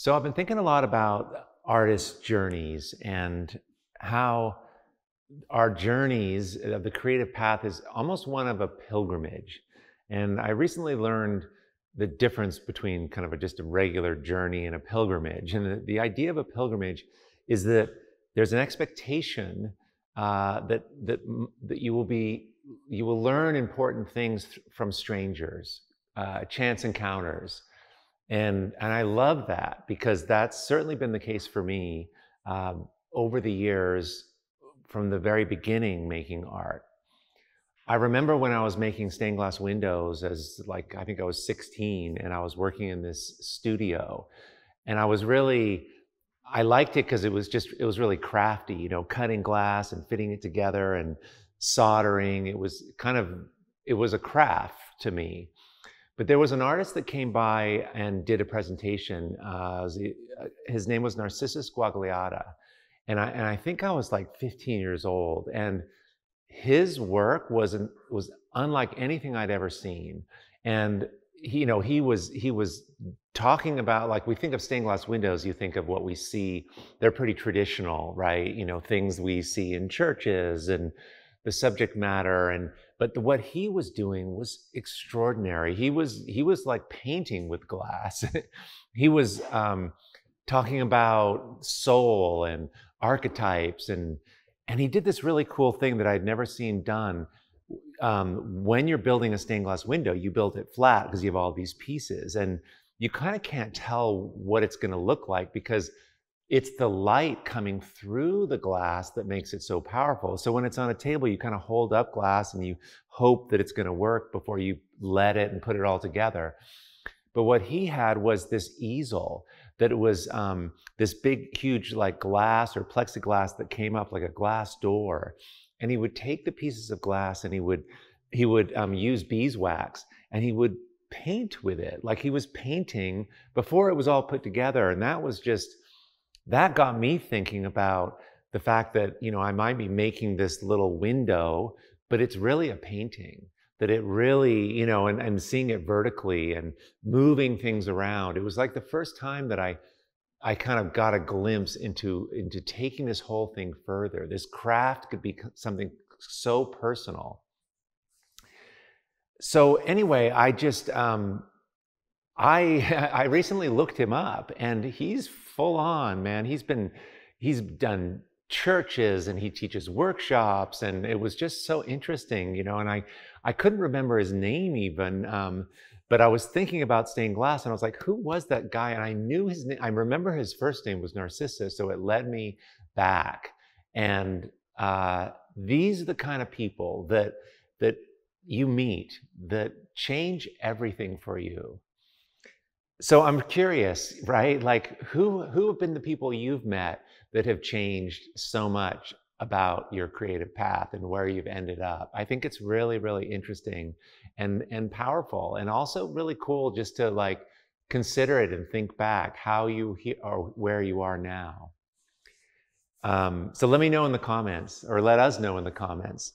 So I've been thinking a lot about artists' journeys and how our journeys of the creative path is almost one of a pilgrimage. And I recently learned the difference between kind of a, just a regular journey and a pilgrimage. And the, the idea of a pilgrimage is that there's an expectation uh, that that that you will be you will learn important things th- from strangers, uh, chance encounters, and and I love that because that's certainly been the case for me um, over the years from the very beginning making art. I remember when I was making stained glass windows as like I think I was 16 and I was working in this studio and I was really I liked it because it was just it was really crafty, you know, cutting glass and fitting it together and soldering. It was kind of it was a craft to me. But there was an artist that came by and did a presentation. Uh, his name was Narcissus Quagliata. And I, and I think I was like 15 years old. And his work was, an, was unlike anything I'd ever seen. And he, you know, he was, he was talking about, like we think of stained glass windows, you think of what we see. They're pretty traditional, right? You know, things we see in churches and the subject matter and but the, what he was doing was extraordinary. He was he was like painting with glass. He was um, talking about soul and archetypes and and he did this really cool thing that i'd never seen done. Um, when you're building a stained glass window you build it flat because you have all these pieces and you kind of can't tell what it's going to look like because it's the light coming through the glass that makes it so powerful. So when it's on a table, you kind of hold up glass and you hope that it's going to work before you let it and put it all together. But what he had was this easel that was um, this big, huge, like glass or plexiglass that came up like a glass door. And he would take the pieces of glass and he would he would um, use beeswax and he would paint with it like he was painting before it was all put together. And that was just that got me thinking about the fact that you know i might be making this little window but it's really a painting that it really you know and, and seeing it vertically and moving things around. It was like the first time that i i kind of got a glimpse into into taking this whole thing further. This craft could be something so personal. So anyway i just um i i recently looked him up and he's full on, man. He's been, he's done churches and he teaches workshops and it was just so interesting, you know, and I, I couldn't remember his name even. Um, but I was thinking about stained glass and I was like, who was that guy? And I knew his name. I remember his first name was Narcissus. So it led me back. And uh, these are the kind of people that, that you meet that change everything for you. So I'm curious, right? Like who who have been the people you've met that have changed so much about your creative path and where you've ended up? I think it's really really interesting and and powerful and also really cool just to like consider it and think back how you he- or where you are now. Um, so let me know in the comments or let us know in the comments.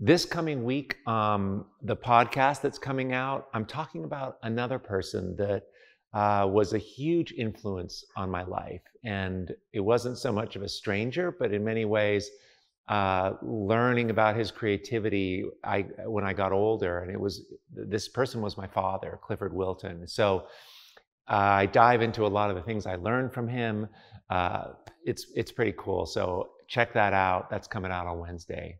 This coming week, um, the podcast that's coming out, I'm talking about another person that uh, was a huge influence on my life. And it wasn't so much of a stranger, but in many ways, uh, learning about his creativity I, when I got older. And it was this person was my father, Clifford Wilton. So uh, I dive into a lot of the things I learned from him. Uh, it's it's pretty cool. So check that out. That's coming out on Wednesday.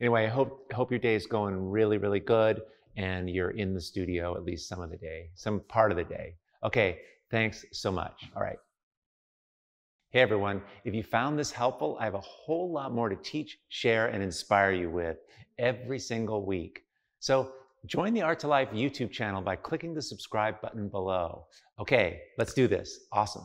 Anyway, I hope hope your day is going really really good, and you're in the studio at least some of the day, some part of the day. Okay, thanks so much. All right. Hey everyone, if you found this helpful, I have a whole lot more to teach, share, and inspire you with every single week. So join the Art2Life YouTube channel by clicking the subscribe button below. Okay, let's do this. Awesome.